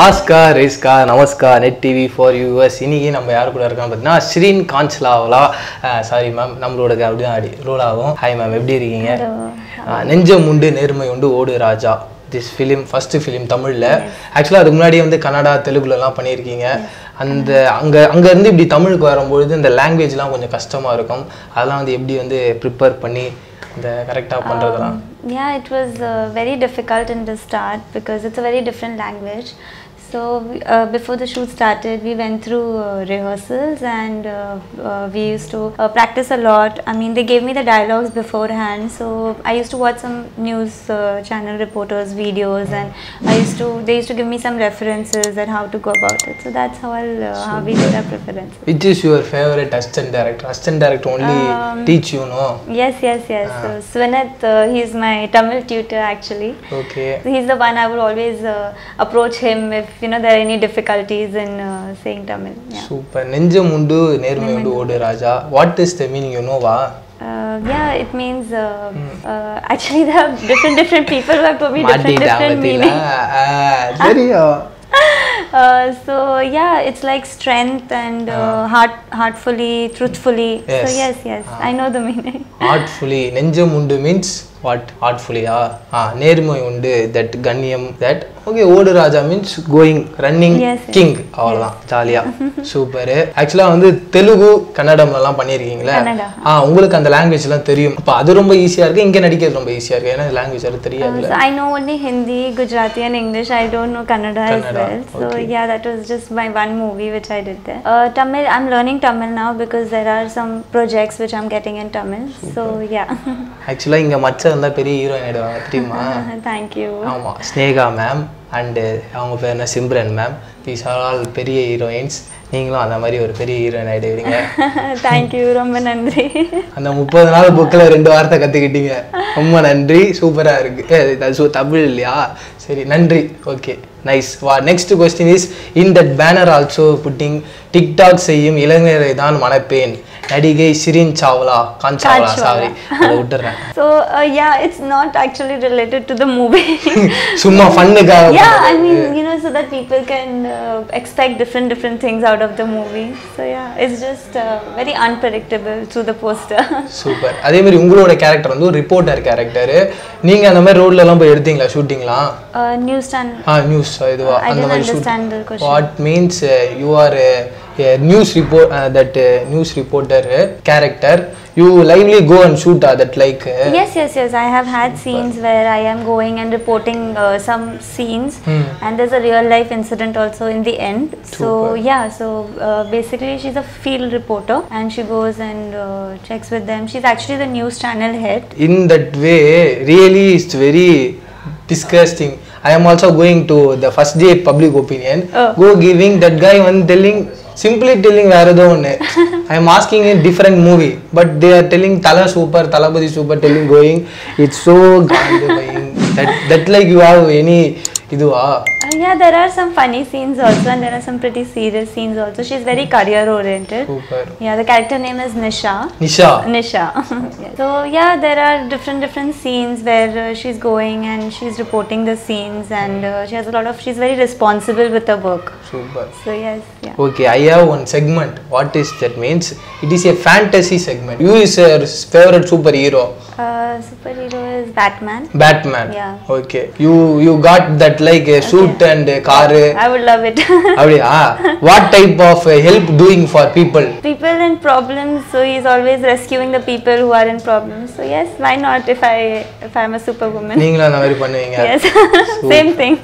Oscar ரிஸ்கா நமஸ்கார் Net TV for us இன்னைக்கு நம்ம யார் கூட இருக்கோம் பார்த்தீங்கன்னா ஸ்ரீன் கான்ஸ்லாவலா சாரி மேம் நம்மளோட அப்படி தான் அடி ரோல் ஆகும். ஹாய் மேம் எப்படி இருக்கீங்க? நெஞ்சம் Undu Nermai Undu Odu Raja. This film first film தமிழில். ஆக்சுவலாக அதுக்கு முன்னாடி வந்து கன்னடா தெலுங்குலலாம் பண்ணியிருக்கீங்க. அந்த அங்கே அங்கேருந்து இப்படி தமிழுக்கு வரும்பொழுது இந்த லாங்குவேஜ்லாம் கொஞ்சம் கஷ்டமாக இருக்கும். அதெல்லாம் வந்து எப்படி வந்து ப்ரிப்பேர் பண்ணி இந்த கரெக்டாக பண்ணுறதெல்லாம் Yeah, it was uh, very difficult in the start because it's a very different language. So uh, before the shoot started, we went through uh, rehearsals and uh, uh, we used to uh, practice a lot. I mean, they gave me the dialogues beforehand, so I used to watch some news uh, channel reporters' videos, and I used to they used to give me some references and how to go about it. So that's how I'll, uh, how we did our preference. Which is your favorite assistant director? Assistant director only teach you, no? Yes, yes, yes. So Swanath, uh, he's my Tamil tutor actually. Okay. He's the one I would always uh, approach him if you know there are any difficulties in uh, saying Tamil. Yeah. Super. Nenjam undu, nermai undu mm-hmm. raja. What is the meaning, you know va? Uh, yeah, it means uh, hmm. uh, actually there are different different people who have told me different different meaning. Ah. Uh, uh, so yeah, it's like strength and uh, ah. heart, heartfully, truthfully. Yes. So yes, yes, ah. I know the meaning. heartfully, nenjamundu means what ஹார்ட்ஃபுல்லியா ஆ நேர்மை உண்டு that கண்ணியம் that okay Odu Raja means going running king அவ்வளோதான் ஜாலியாக super ஆக்சுவலா வந்து தெலுங்கு கன்னடம் எல்லாம் பண்ணியிருக்கீங்களே? ஆ உங்களுக்கு அந்த லாங்குவேஜ் எல்லாம் தெரியும். அப்போ அது ரொம்ப ஈஸியாக இருக்கு இங்கே நடிக்கிறது ரொம்ப ஈஸியாக இருக்கு. ஏன்னா லாங்குவேஜ் அது தெரியாது I know only Hindi Gujarati and English I don't know Kannada is well so yeah that was just my one movie which I did Tamil I am learning Tamil now because there are some projects which I am getting in Tamil so yeah ஆக்சுவலாக இங்கே மச்ச மச்சம் இருந்தால் பெரிய heroine ஆயிடுவாங்க தெரியுமா? You. ஆமாம் Sneha ma'am and அவங்க பேர் என்ன? Simran ma'am these are all பெரிய ஹீரோயின்ஸ் நீங்களும் அந்த மாதிரி ஒரு பெரிய ஹீரோயின் ஆகிடுவீங்க you, ரொம்ப நன்றி. அந்த முப்பது நாள் புக்கில் ரெண்டு வார்த்தை கற்றுக்கிட்டீங்க ரொம்ப நன்றி. சூப்பராக இருக்குது தமிழ் இல்லையா? சரி நன்றி. ஓகே நைஸ் வா next question is in that banner also putting TikTok செய்யும் இளைஞரை தான் மணப்பேன். நடிகை ஷிரின் சாவ்லா கான் சாவ்லா சாரி அதை விட்டுறேன். So yeah it's not actually related to the movie சும்மா ஃபன்னுக்காக yeah I mean you know so that people can expect different different things out of the movie so yeah it's just very unpredictable through the poster super அதே மாதிரி உங்களோட character வந்து ஒரு reporter character நீங்க அந்த மாதிரி ரோட்ல எல்லாம் போய் எடுத்தீங்களா? ஷூட்டிங்லாம் நியூஸ் சேனல் ஆ நியூஸ் இதுவா? அந்த மாதிரி shoot what means you are a news report uh, that uh, news reporter uh, character. You lively go and shoot that like yes yes yes. I have had scenes where i am going and reporting some scenes. Hmm. And there's a real life incident also in the end. So yeah so basically she's a field reporter and she goes and checks with them. She's actually the news channel head. In that way really it's very disgusting. I am also going to the first day public opinion. Oh. Go giving that guy one telling simply telling வேற ஏதோ ஒன்று i am asking in different movie but they are telling தல super Thalapathy super telling going it's so காண்டிஃபைங் that that like you have any இதுவா Uh, yeah, there are some funny scenes also, and there are some pretty serious scenes also. She's very career oriented. Super Yeah, the character name is Nisha. Nisha Nisha. Yeah. So yeah, there are different different scenes where uh, she's going and she's reporting the scenes, and uh, she has a lot of. She's very responsible with her work. Super so yes okay I have one segment what is that means it is a fantasy segment you is your favourite super hero super hero is Batman Batman okay you you got that like suit and car I would love it அப்படியா what type of help doing for people people in problems so is always rescuing the people who are in problems so yes why not if I if I am a super woman நீங்களும் அந்த மாதிரி பண்ணுவீங்க. Same thing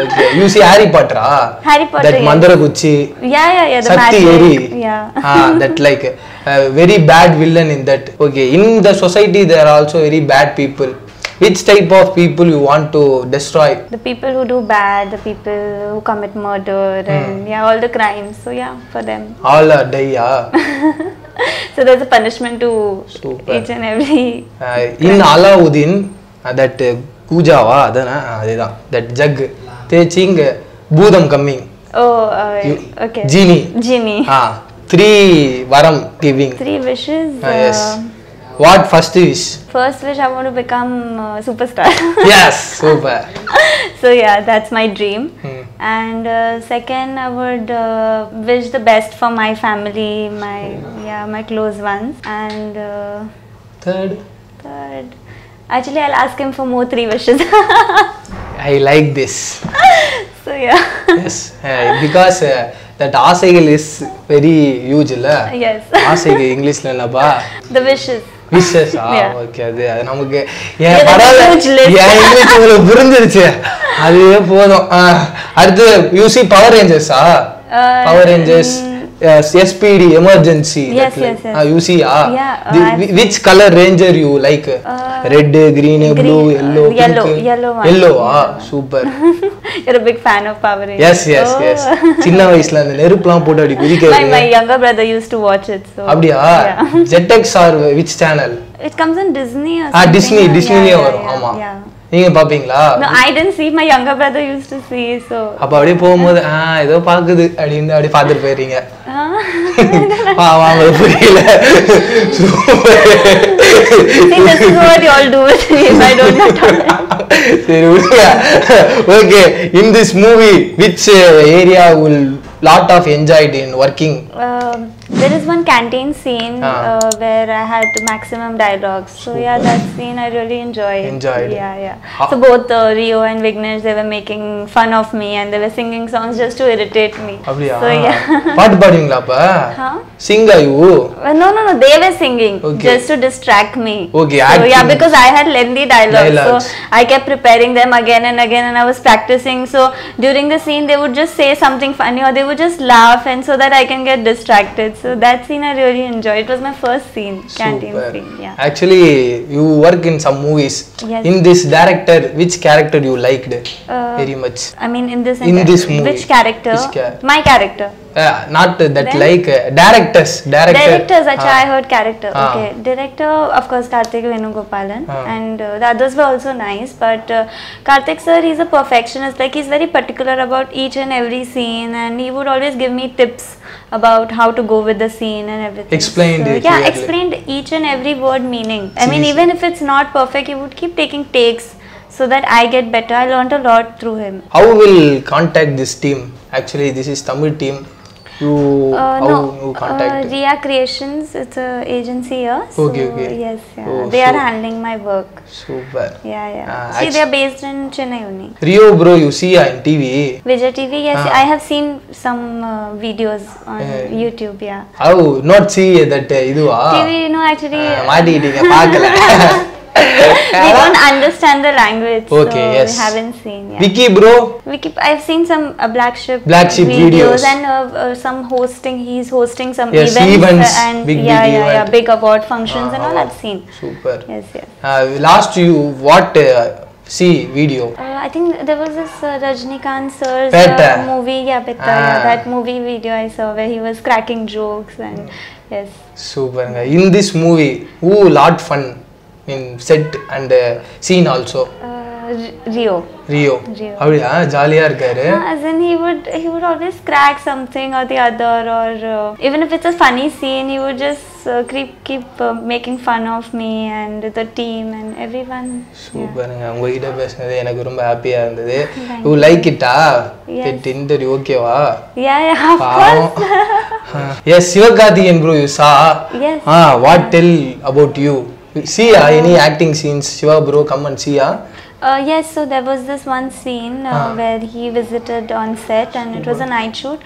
okay you see Harry பாட்டரா Harry Potter yes. மந்திரகுச்சி Yeah, yeah, yeah. The magic. எரி Yeah. ah that like uh, very bad villain in that okay in the society there are also very bad people which type of people you want to destroy The people who do bad, the people who commit murder, and yeah, all the crimes. So yeah, for them. all are die ah So there's a punishment to Super. each and every. uh, in Aladdin that கூஜாவா அதானே ஆ, அதேதான் that jug தேச்சிங் பூதம் coming Oh, uh, you, okay. Genie. Genie. Ah, three varam giving. Three wishes. Ah, uh, yes. What first wish? First wish, I want to become a superstar. yes, super. so yeah, that's my dream. Hmm. And uh, second, I would uh, wish the best for my family, my yeah, my close ones. And third. Third. Actually, I'll ask him for more three wishes. I like this. Yeah, yes because that ஆசைகள் is very huge இல்ல yes, ஆசைகள் இங்கிலீஷ்ல என்னப்பா the wishes. Wishes ஆ. Okay அது அது நமக்கு ஏன் பரவாயில்ல. என் இங்கிலீஷ் உங்களுக்கு புரிஞ்சிருச்சு? அதுவே போதும். அடுத்து you see Power ரேஞ்சர்ஸா Power Rangers SPD emergency Yes, yes, yes. யூசியா Yeah, uh, which colour ranger you like red green blue green, yellow uh, yellow, yellow one. எல்லோவா super You're a big fan of Power Rangers. Yes yes Oh. Yes சின்ன வயசுல அந்த நெருப்புலாம் போட்டு அப்படி my, குதிக்கிறது my younger brother used to watch it. So அப்படியா Yeah. Jetix or which channel It comes on Disney or ah something. Disney yeah, வரும் ஆமா Yeah. நீங்க பாப்பீங்களா No, I didn't see. My younger brother used to see. So. அப்ப அப்படியே போகும்போது ஆ ஏதோ பாக்குது அப்படின்னு அப்படியே பார்த்துட்டு போயிடுறீங்க பாவாங்க புரியல சரி okay in this movie which area will lot of enjoyed in working there is one canteen scene Ah. uh, where I had maximum dialogues. So yeah, that scene I really enjoyed. Enjoyed. Yeah, yeah. How- So both uh, Rio and Vignesh, they were making fun of me and they were singing songs just to irritate me. அப்படியா So yeah. பாட்டு பாடுவீங்களா அப்ப Huh? Singh you Well, no, no, no. They were singing Okay. just to distract me. Okay, So yeah, acting. because I had lengthy dialogues, Dialogues. so I kept preparing them again and again, and I was practicing. So during the scene, they would just say something funny, or they would just laugh, and so that I can get distracted. So that scene I really enjoyed. It was my first scene, canteen Super. scene. Yeah. Actually, you work in some movies. Yes. In this director, which character you liked Uh, very much? I mean, in this In this movie. which character? Which cha- my character. Uh, not that Then- like uh, directors. Director. Directors, actually, Ah. I heard character. Ah. Okay, director, of course, Karthik Venugopalan, Ah. and uh, the others were also nice. But uh, Karthik sir, he's a perfectionist. Like he's very particular about each and every scene, and he would always give me tips about how to go with the scene and everything. Explained So, it Yeah, explained each and every word meaning. I mean, even if it's not perfect, he would keep taking takes so that I get better. I learned a lot through him. How will contact this team? Actually, this is Tamil team You Uh, how no, you uh, contact? Ria Creations, it's a agency here. So Okay, okay. Yes, yeah. Oh, they are so- handling my work. Super. Yeah, yeah. Ah, See, actu- they are based in Chennai only. Rio bro, you see uh, in TV. Vijay TV, yes, Ah. I have seen some uh, videos on Eh. YouTube, yeah. How not see that uh, இதுவா TV, you know, actually, Ah, மாட்டிக்கிட்டீங்க பார்க்கல we don't understand the language. Okay, so yes. We haven't seen. Vicky Wiki, bro. Wiki, I've seen some uh, Black Sheep. Black videos, videos. and uh, uh, some hosting. He's hosting some yes, events, events uh, and big, yeah, big yeah, event. yeah, big award functions and all. Uh-huh. I've seen. Super. Yes, yes. Uh, last you what? Uh, see video? Uh, I think there was this uh, Rajnikant sir's uh, movie, yeah, ah. yeah, that movie video I saw where he was cracking jokes and mm. yes. Super. In this movie, who lot fun? In set and scene also Uh. Rio Rio. அப்படியா ஜாலியா இருக்காரு Uh, as in he would he would always crack something or the other or uh, even if it's a funny scene he would just uh, keep keep uh, making fun of me and the team and everyone. சூப்பருங்க உங்ககிட்ட பேசுனது எனக்கு ரொம்ப ஹாப்பியா இருந்தது you like இட்டா. Set interview ஓகேவா yeah, of பாவம் course. Yes Sivakarthikeyan bro you saw Yes. Ah what tell about you See uh, any acting scenes, Shiva bro, come and see. ya. Uh, yes, so there was this one scene uh, ah. where he visited on set and it was a night shoot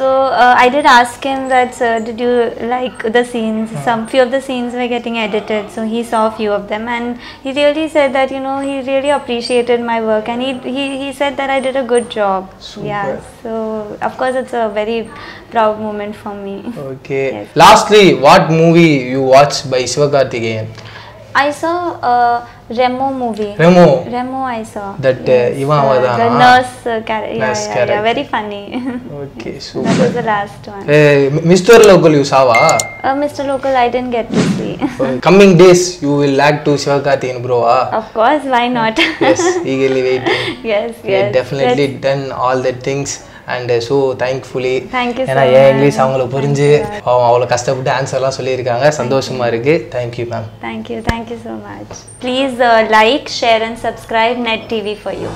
so uh, I did ask him that, sir, did you like the scenes? Hmm. Some few of the scenes were getting edited, so he saw a few of them, and he really said that you know he really appreciated my work, and he he, he said that I did a good job. Super. Yeah. So of course it's a very proud moment for me. Okay. yes. Lastly, what movie you watched by Sivakarthikeyan? I saw a Remo movie. Remo. Remo, I saw. That uh, yes. uh, Ivan uh, The nurse uh, character. Yeah, yeah. Yeah, very funny. okay, super. That was the last one. Eh, hey, Mr. Local, you saw? Uh, Mr. Local, I didn't get to see. Oh, coming days, you will lag to Shivakarthiyan, bro. Uh. Of course, why not? yes, eagerly waiting. yes, yes. We yes, definitely yes. done all the things. And so thankfully ஏன்னா ஏன் English அவங்கள புரிஞ்சு அவங்க அவ்வளோ கஷ்டப்பட்டு ஆன்சர்லாம் சொல்லியிருக்காங்க. சந்தோஷமாக இருக்குது thank you ma'am thank you thank you so much please like share and subscribe Net TV for you